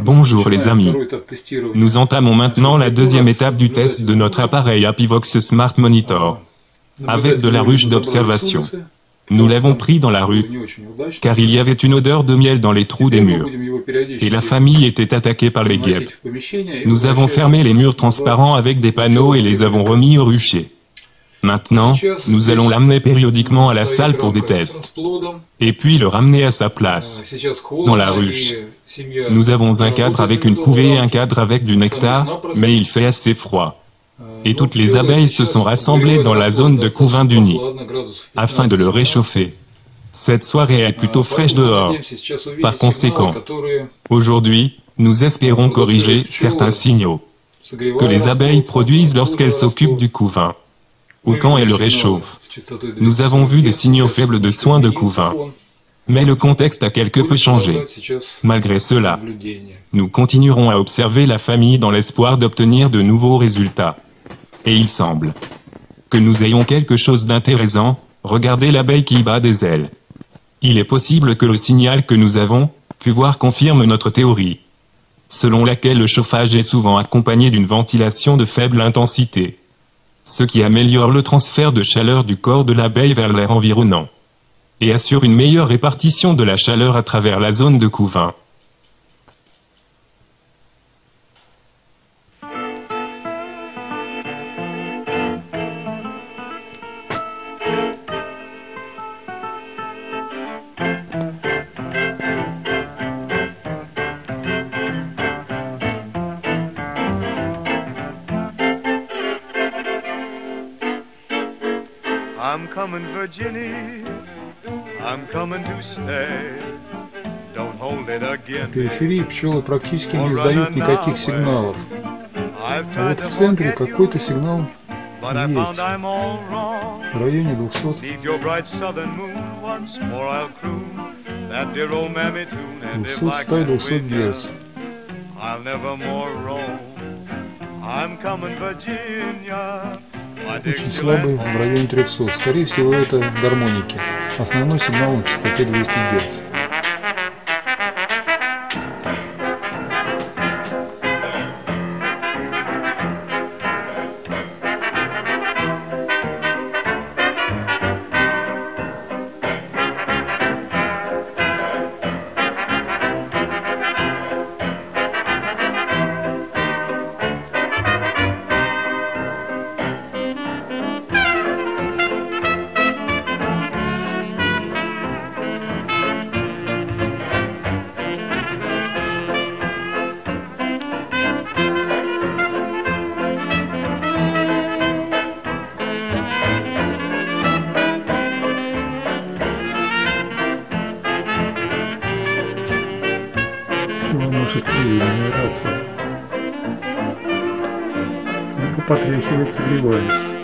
Bonjour les amis. Nous entamons maintenant la deuxième étape du test de notre appareil Apivox Smart Monitor, avec de la ruche d'observation. Nous l'avons pris dans la rue, car il y avait une odeur de miel dans les trous des murs, et la famille était attaquée par les guêpes. Nous avons fermé les murs transparents avec des panneaux et les avons remis au rucher. Maintenant, nous allons l'amener périodiquement à la salle pour des tests, et puis le ramener à sa place, dans la ruche. Nous avons un cadre avec une couvée et un cadre avec du nectar, mais il fait assez froid. Et toutes les abeilles se sont rassemblées dans la zone de couvain du nid, afin de le réchauffer. Cette soirée est plutôt fraîche dehors. Par conséquent, aujourd'hui, nous espérons corriger certains signaux que les abeilles produisent lorsqu'elles s'occupent du couvain quand elles le réchauffent. Nous avons vu des signaux faibles de soins de couvain. Mais le contexte a quelque peu changé. Malgré cela, nous continuerons à observer la famille dans l'espoir d'obtenir de nouveaux résultats. Et il semble que nous ayons quelque chose d'intéressant, regardez l'abeille qui bat des ailes. Il est possible que le signal que nous avons pu voir confirme notre théorie, selon laquelle le chauffage est souvent accompagné d'une ventilation de faible intensité ce qui améliore le transfert de chaleur du corps de l'abeille vers l'air environnant, et assure une meilleure répartition de la chaleur à travers la zone de couvain. I'm coming, Virginie. I'm coming to stay. Don't hold it again. В периферии пчелы практически не издают никаких сигналов. А вот в центре какой-то сигнал есть. В районе 200. 200-100 Гц. I'll never more roam. I'm coming, Virginia. Очень слабый в районе 300. Скорее всего, это гармоники. Основной сигнал на частоте 200 Гц. слушать и игнорироваться. Ну, потряхивает, согреваясь.